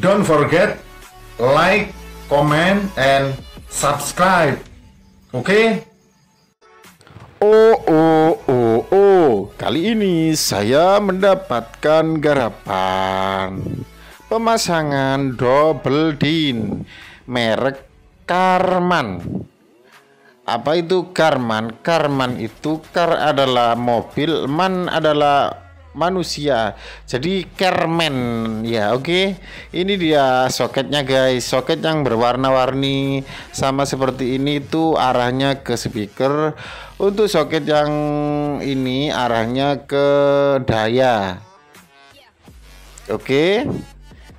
Don't forget like, comment, and subscribe. Oke? Okay? Oh, oh, oh, oh. Kali ini saya mendapatkan garapan pemasangan double din merek Karman. Apa itu Karman? Karman itu Kar adalah mobil, Man adalah manusia. Jadi Kermen ya oke. Okay? ini dia soketnya guys. Soket yang berwarna-warni. Sama seperti ini tuh arahnya ke speaker. Untuk soket yang ini arahnya ke daya. Oke. Okay?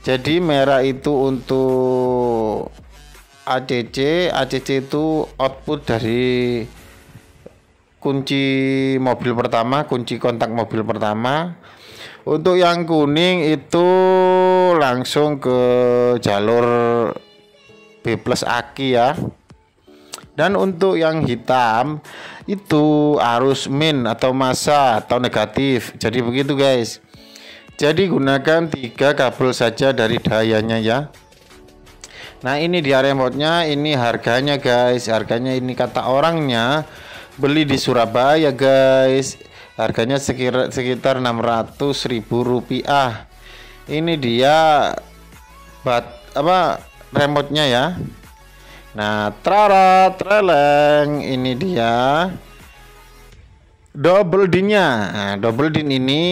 jadi merah itu untuk ACC ACC itu output dari kunci mobil pertama, kunci kontak mobil pertama. Untuk yang kuning itu langsung ke jalur B plus aki ya. Dan untuk yang hitam itu arus min atau masa atau negatif. Jadi begitu guys. Jadi gunakan tiga kabel saja dari dayanya ya. Nah ini dia remote-nya, ini harganya guys. Harganya ini kata orangnya beli di Surabaya guys. Harganya sekitar sekitar 600 ribu rupiah. Ini dia bat apa remote-nya ya. Nah trara treleng. Ini dia double din-nya. Nah, double din ini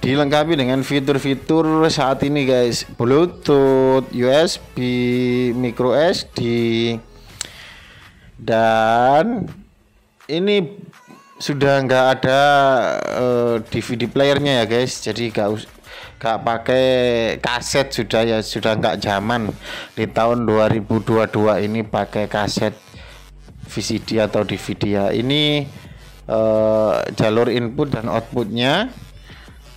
dilengkapi dengan fitur-fitur saat ini guys. Bluetooth USB micro SD dan ini sudah nggak ada uh, eh, DVD playernya ya guys. Jadi nggak nggak pakai kaset sudah ya sudah nggak zaman. Di tahun 2022 ini pakai kaset VCD atau DVD ya. Ini uh, jalur input dan outputnya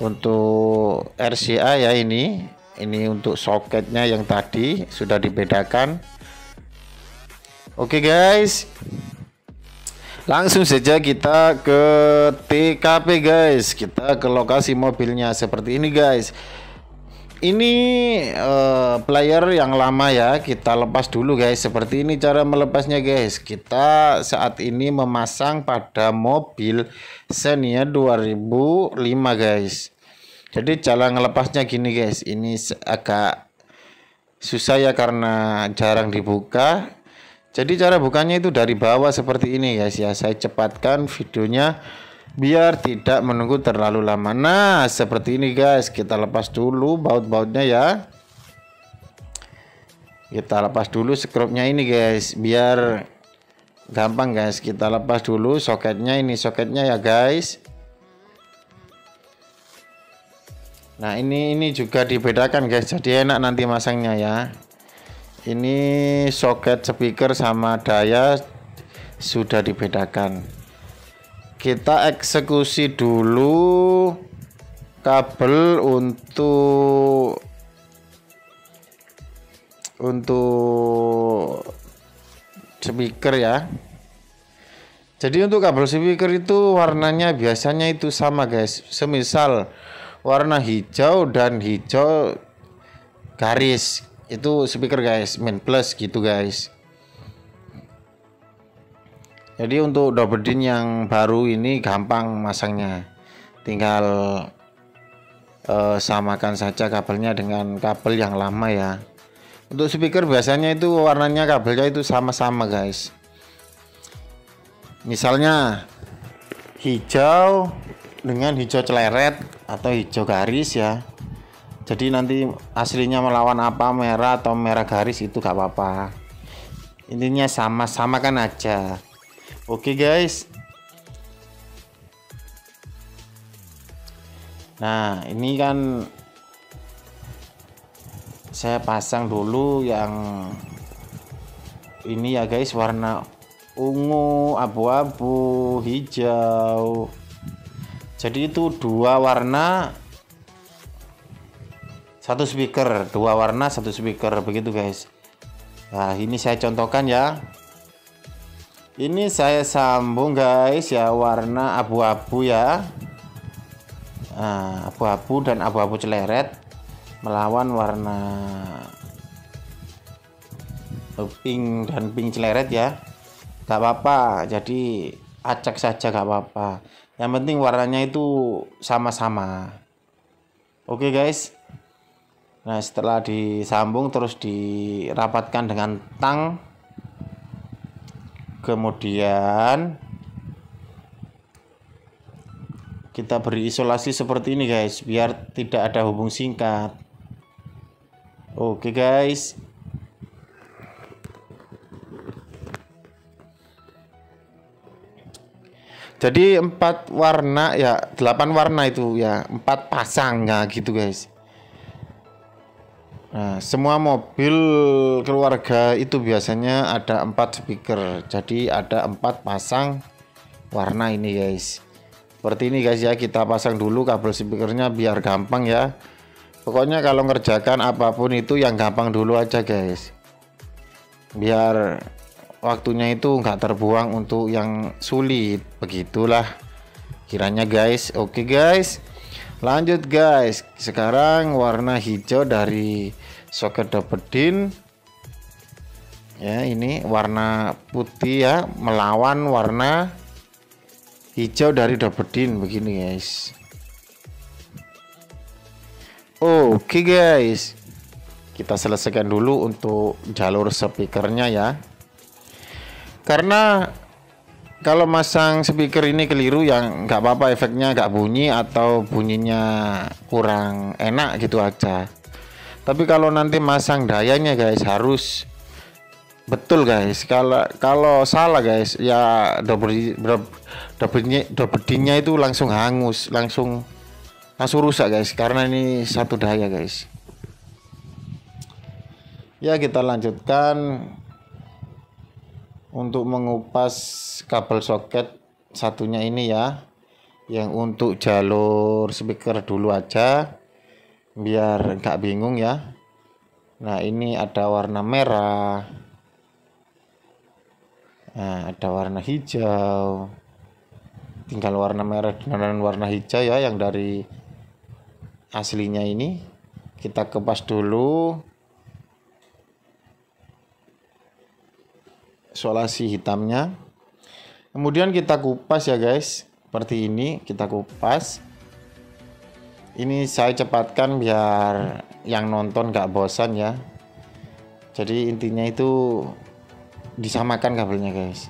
untuk RCA ya ini. Ini untuk soketnya yang tadi sudah dibedakan oke okay guys Langsung saja kita ke TKP guys. Kita ke lokasi mobilnya seperti ini guys. Ini uh, player yang lama ya. Kita lepas dulu guys. Seperti ini cara melepasnya guys. Kita saat ini memasang pada mobil Xenia 2005 guys. Jadi cara ngelepasnya gini guys. Ini agak susah ya karena jarang dibuka jadi cara bukanya itu dari bawah seperti ini guys ya. Saya cepatkan videonya biar tidak menunggu terlalu lama. Nah, seperti ini guys. Kita lepas dulu baut-bautnya ya. Kita lepas dulu skrupnya ini guys biar gampang guys. Kita lepas dulu soketnya ini soketnya ya guys. Nah, ini ini juga dibedakan guys. Jadi enak nanti masangnya ya ini soket speaker sama daya sudah dibedakan. Kita eksekusi dulu kabel untuk untuk speaker ya. Jadi untuk kabel speaker itu warnanya biasanya itu sama guys. Semisal warna hijau dan hijau garis itu speaker guys. Main plus gitu guys. Jadi untuk double din yang baru ini gampang masangnya. Tinggal uh, samakan saja kabelnya dengan kabel yang lama ya. Untuk speaker biasanya itu warnanya kabelnya itu sama-sama guys. Misalnya hijau dengan hijau celeret atau hijau garis ya jadi nanti aslinya melawan apa merah atau merah garis itu gak apa-apa. Intinya sama-sama kan aja. Oke guys. Nah ini kan saya pasang dulu yang ini ya guys. Warna ungu abu-abu hijau. Jadi itu dua warna satu speaker dua warna satu speaker begitu guys. Nah ini saya contohkan ya. Ini saya sambung guys ya warna abu-abu ya. Nah, abu-abu dan abu-abu celeret melawan warna pink dan pink celeret ya. Gak apa-apa jadi acak saja gak apa-apa. Yang penting warnanya itu sama-sama. Oke guys nah setelah disambung terus dirapatkan dengan tang. Kemudian kita beri isolasi seperti ini guys biar tidak ada hubung singkat. Oke guys. Jadi empat warna ya delapan warna itu ya empat pasang ya gitu guys nah semua mobil keluarga itu biasanya ada empat speaker. Jadi ada empat pasang warna ini guys. Seperti ini guys ya. Kita pasang dulu kabel speakernya biar gampang ya. Pokoknya kalau ngerjakan apa pun itu yang gampang dulu aja guys. Biar waktunya itu nggak terbuang untuk yang sulit. Begitulah kiranya guys. Oke guys lanjut guys. Sekarang warna hijau dari soket dopedin ya ini warna putih ya melawan warna hijau dari dopedin begini guys. Oke okay, guys. Kita selesaikan dulu untuk jalur speakernya ya. Karena kalau masang speaker ini keliru yang nggak apa-apa efeknya nggak bunyi atau bunyinya kurang enak gitu aja. Tapi kalau nanti masang dayanya guys harus betul guys. Kalau kalau salah guys ya double double itu langsung hangus langsung langsung rusak guys karena ini satu daya guys. Ya kita lanjutkan untuk mengupas kabel soket satunya ini ya. Yang untuk jalur speaker dulu aja. Biar nggak bingung ya. Nah ini ada warna merah. Nah ada warna hijau. Tinggal warna merah dan warna hijau ya yang dari aslinya ini. Kita kepas dulu isolasi hitamnya. Kemudian kita kupas ya guys. Seperti ini kita kupas. Ini saya cepatkan biar yang nonton gak bosan ya. Jadi intinya itu disamakan kabelnya guys.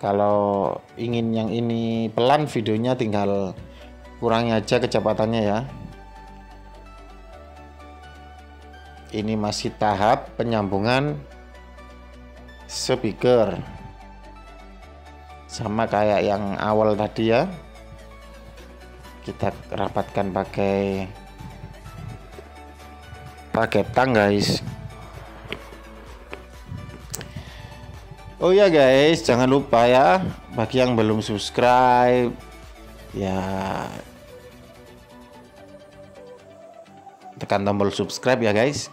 Kalau ingin yang ini pelan videonya tinggal kurangi aja kecepatannya ya. Ini masih tahap penyambungan speaker. Sama kayak yang awal tadi ya. Kita rapatkan pakai pakai tang guys. Oh ya guys jangan lupa ya bagi yang belum subscribe ya tekan tombol subscribe ya guys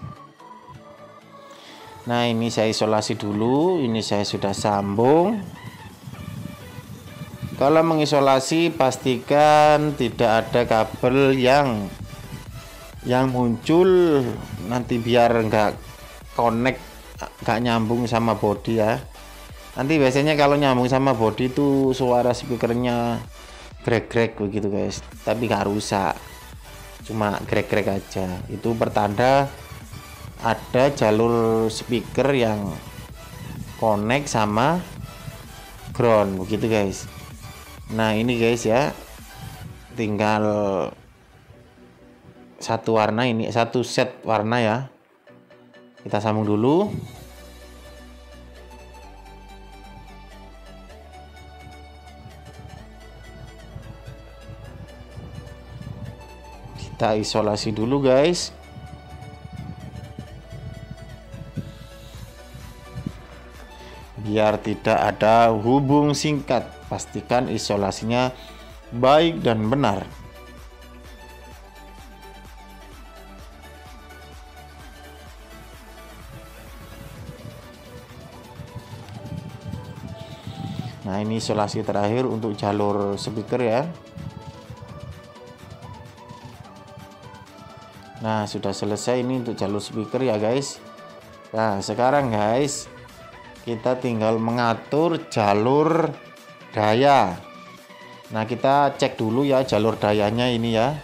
Nah ini saya isolasi dulu ini saya sudah sambung. Kalau mengisolasi pastikan tidak ada kabel yang yang muncul. Nanti biar enggak connect enggak nyambung sama body ya. Nanti biasanya kalau nyambung sama body itu suara speakernya grek-grek begitu guys. Tapi nggak rusak cuma grek-grek aja. Itu pertanda ada jalur speaker yang connect sama ground begitu guys. Nah ini guys ya. Tinggal satu warna ini satu set warna ya. Kita sambung dulu. Kita isolasi dulu guys biar tidak ada hubung singkat pastikan isolasinya baik dan benar. Nah ini isolasi terakhir untuk jalur speaker ya. Nah sudah selesai ini untuk jalur speaker ya guys. Nah sekarang guys kita tinggal mengatur jalur daya nah kita cek dulu ya jalur dayanya ini ya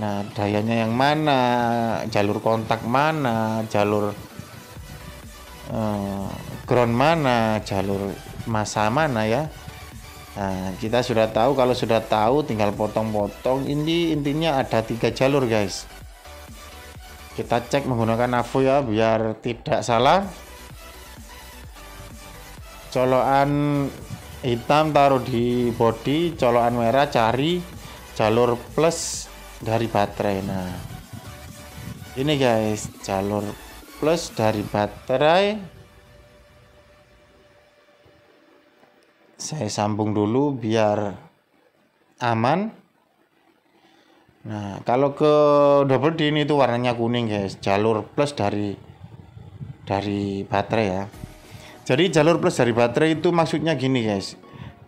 nah dayanya yang mana jalur kontak mana jalur eh, ground mana jalur masa mana ya Nah, kita sudah tahu kalau sudah tahu tinggal potong-potong. Ini intinya ada tiga jalur, guys. Kita cek menggunakan AVO ya biar tidak salah. Colokan hitam taruh di body, colokan merah cari jalur plus dari baterai. Nah, ini guys, jalur plus dari baterai. Saya sambung dulu biar aman. Nah kalau ke double D ini itu warnanya kuning guys. Jalur plus dari dari baterai ya jadi jalur plus dari baterai itu maksudnya gini guys.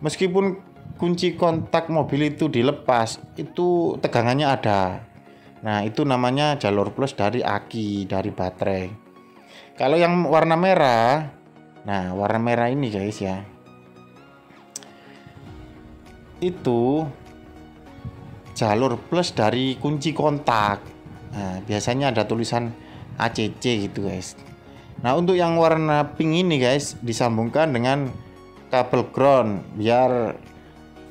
Meskipun kunci kontak mobil itu dilepas itu tegangannya ada. Nah itu namanya jalur plus dari aki dari baterai. Kalau yang warna merah nah warna merah ini guys ya. Itu jalur plus dari kunci kontak. Nah, biasanya ada tulisan ACC gitu guys nah untuk yang warna pink ini guys disambungkan dengan kabel ground biar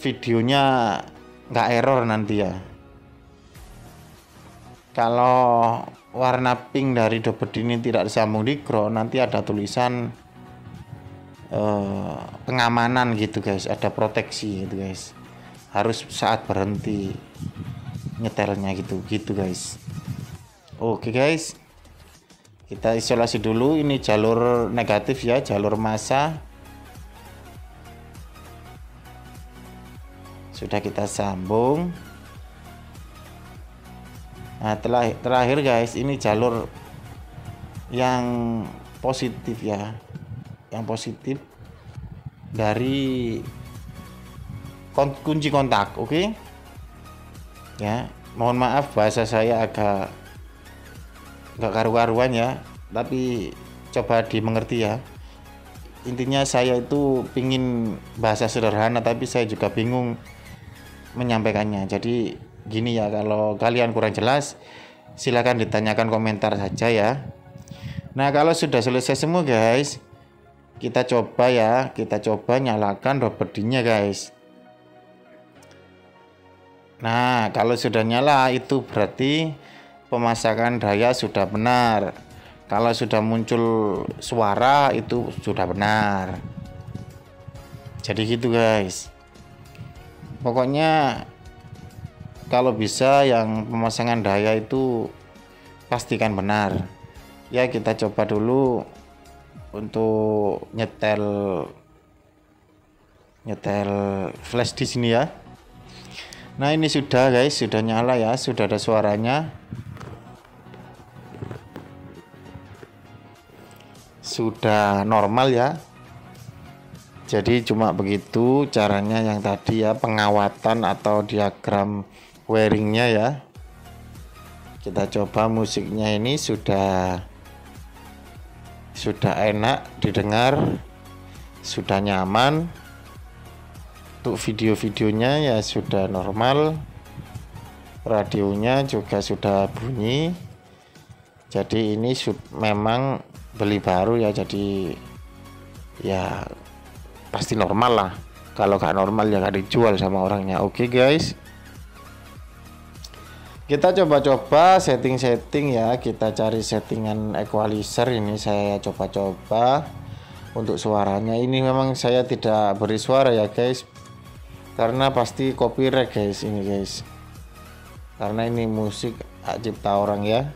videonya nggak error nanti ya. Kalau warna pink dari dobet ini tidak disambung di ground nanti ada tulisan uh, pengamanan gitu guys. Ada proteksi gitu guys. Harus saat berhenti nyetelnya gitu gitu guys. Oke guys kita isolasi dulu ini jalur negatif ya jalur masa sudah kita sambung. Nah telah, terakhir guys ini jalur yang positif ya. Yang positif dari kunci kontak oke? Okay? ya mohon maaf bahasa saya agak nggak karu-karuan ya tapi coba dimengerti ya. Intinya saya itu pingin bahasa sederhana tapi saya juga bingung menyampaikannya. Jadi gini ya kalau kalian kurang jelas silahkan ditanyakan komentar saja ya. Nah kalau sudah selesai semua guys kita coba ya. Kita coba nyalakan robot guys. Nah, kalau sudah nyala itu berarti pemasakan daya sudah benar. Kalau sudah muncul suara itu sudah benar. Jadi gitu, guys. Pokoknya kalau bisa yang pemasangan daya itu pastikan benar. Ya, kita coba dulu untuk nyetel nyetel flash di sini ya. Nah ini sudah guys, sudah nyala ya, sudah ada suaranya. Sudah normal ya. Jadi cuma begitu caranya yang tadi ya pengawatan atau diagram wiringnya ya. Kita coba musiknya ini sudah sudah enak didengar, sudah nyaman untuk video-videonya ya sudah normal radionya juga sudah bunyi jadi ini memang beli baru ya jadi ya pasti normal lah. Kalau gak normal ya gak dijual sama orangnya. Oke okay, guys. Kita coba-coba setting-setting ya. Kita cari settingan equalizer. Ini saya coba-coba. Untuk suaranya ini memang saya tidak beri suara ya guys. Karena pasti copyright guys ini guys. Karena ini musik cipta orang ya.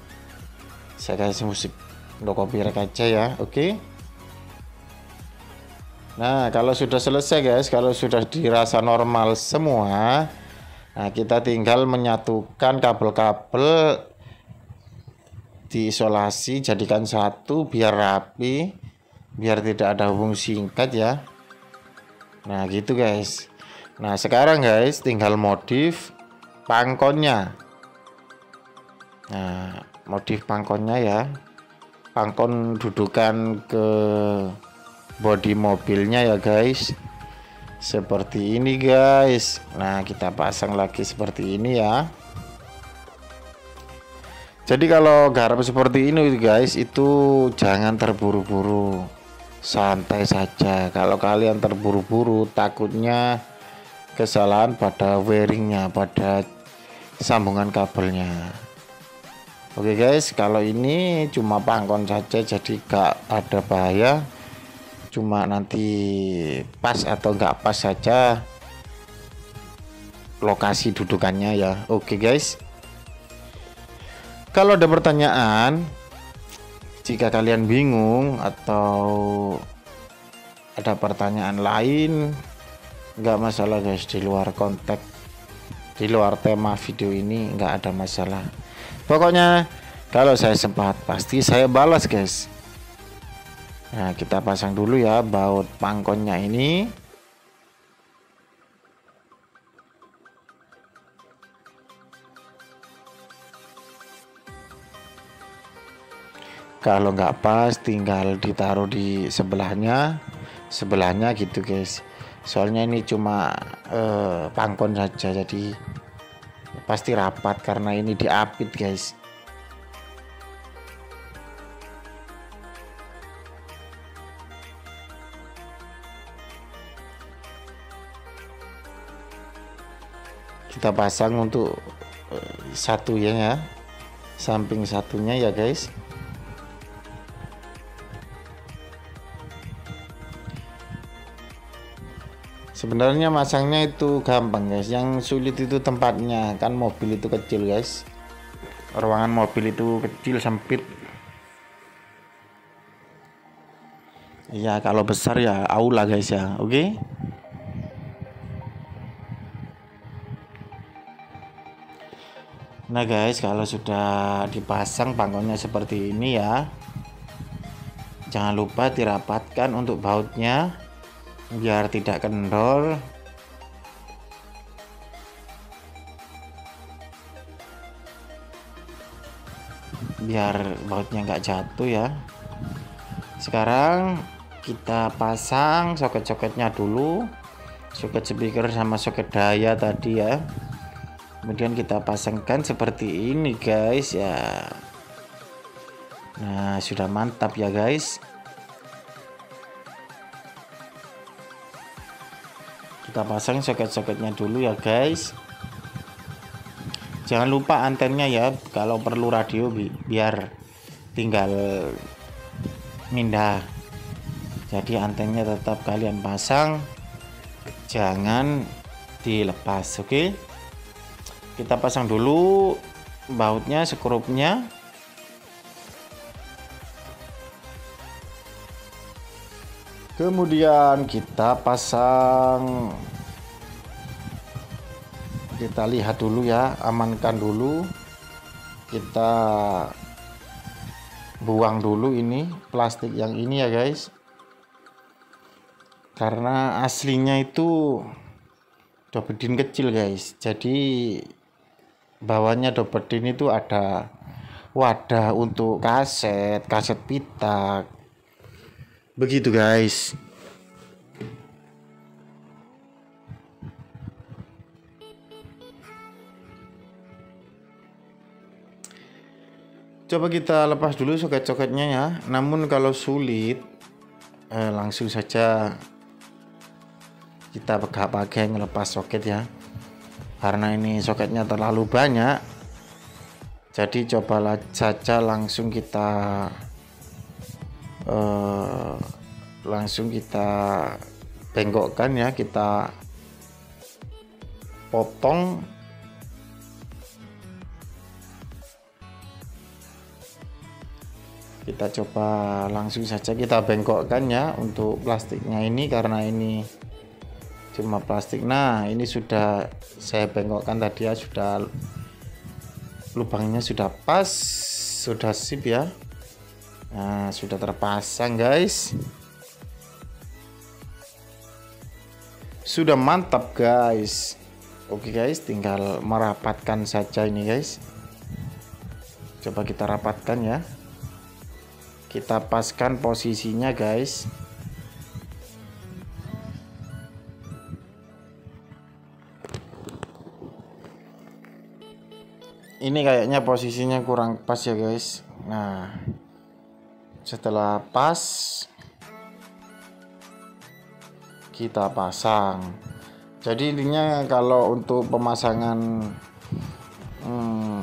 Saya kasih musik untuk copyright aja ya oke. Okay? nah kalau sudah selesai guys kalau sudah dirasa normal semua nah kita tinggal menyatukan kabel-kabel diisolasi jadikan satu biar rapi biar tidak ada hubung singkat ya. Nah gitu guys. Nah sekarang guys tinggal modif pangkonnya. Nah modif pangkonnya ya pangkon dudukan ke bodi mobilnya ya guys. Seperti ini guys. Nah kita pasang lagi seperti ini ya. Jadi kalau garap seperti ini guys itu jangan terburu-buru. Santai saja. Kalau kalian terburu-buru takutnya kesalahan pada wiringnya pada sambungan kabelnya Oke guys, kalau ini cuma pangkon saja jadi gak ada bahaya. Cuma nanti pas atau gak pas saja lokasi dudukannya ya. Oke guys. Kalau ada pertanyaan, jika kalian bingung atau ada pertanyaan lain, nggak masalah guys di luar konteks, di luar tema video ini nggak ada masalah pokoknya kalau saya sempat pasti saya balas guys. Nah kita pasang dulu ya baut pangkonnya ini. Kalau nggak pas tinggal ditaruh di sebelahnya. Sebelahnya gitu guys. Soalnya ini cuma eh, pangkon saja jadi pasti rapat karena ini diapit guys. Kita pasang untuk eh, satu ya ya. Samping satunya ya guys sebenarnya masangnya itu gampang guys. Yang sulit itu tempatnya. Kan mobil itu kecil guys. Ruangan mobil itu kecil sempit. Ya kalau besar ya aula guys ya. Oke? Okay? nah guys kalau sudah dipasang pangkonnya seperti ini ya jangan lupa dirapatkan untuk bautnya biar tidak kendor. Biar bautnya nggak jatuh ya. Sekarang kita pasang soket-soketnya dulu. Soket speaker sama soket daya tadi ya. Kemudian kita pasangkan seperti ini guys ya. Nah sudah mantap ya guys kita pasang soket-soketnya dulu ya guys. Jangan lupa antennya ya kalau perlu radio bi biar tinggal mindah. Jadi antennya tetap kalian pasang jangan dilepas oke? Okay? kita pasang dulu bautnya skrupnya kemudian kita pasang. Kita lihat dulu ya amankan dulu. Kita buang dulu ini plastik yang ini ya guys. Karena aslinya itu dobedin kecil guys. Jadi bawahnya dobedin itu ada wadah untuk kaset kaset pita begitu guys. Coba kita lepas dulu soket-soketnya ya. Namun kalau sulit eh, langsung saja kita pakai ngelepas soket ya. Karena ini soketnya terlalu banyak. Jadi cobalah saja langsung kita uh, langsung kita bengkokkan ya kita potong. Kita coba langsung saja kita bengkokkan ya untuk plastiknya ini karena ini cuma plastik. Nah ini sudah saya bengkokkan tadi ya sudah lubangnya sudah pas sudah sip ya Nah, sudah terpasang, guys. Sudah mantap, guys. Oke, guys, tinggal merapatkan saja ini, guys. coba kita rapatkan ya kita paskan posisinya guys ini kayaknya posisinya kurang pas ya guys nah setelah pas kita pasang. Jadi intinya kalau untuk pemasangan hmm,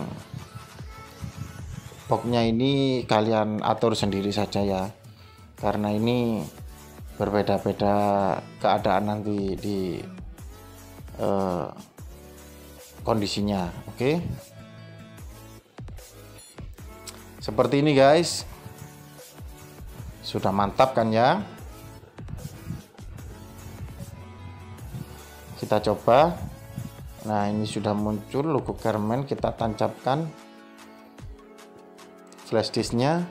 boxnya ini kalian atur sendiri saja ya. Karena ini berbeda-beda keadaan nanti di uh, kondisinya oke? Okay? seperti ini guys sudah mantap kan ya? Kita coba. Nah ini sudah muncul logo Garmin. Kita tancapkan flash disknya.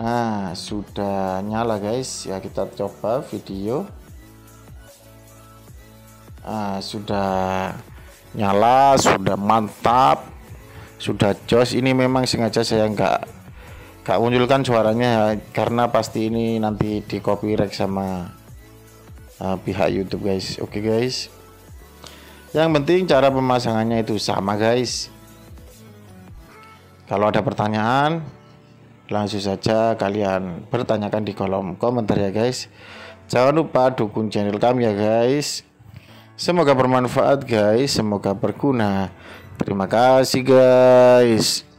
Nah sudah nyala guys. Ya kita coba video. Nah, sudah nyala sudah mantap sudah jos. Ini memang sengaja saya nggak nggak munculkan suaranya karena pasti ini nanti di copyright sama uh, pihak YouTube guys. Oke okay, guys. Yang penting cara pemasangannya itu sama guys. Kalau ada pertanyaan langsung saja kalian bertanyakan di kolom komentar ya guys. Jangan lupa dukung channel kami ya guys. Semoga bermanfaat guys. Semoga berguna. Terima kasih guys.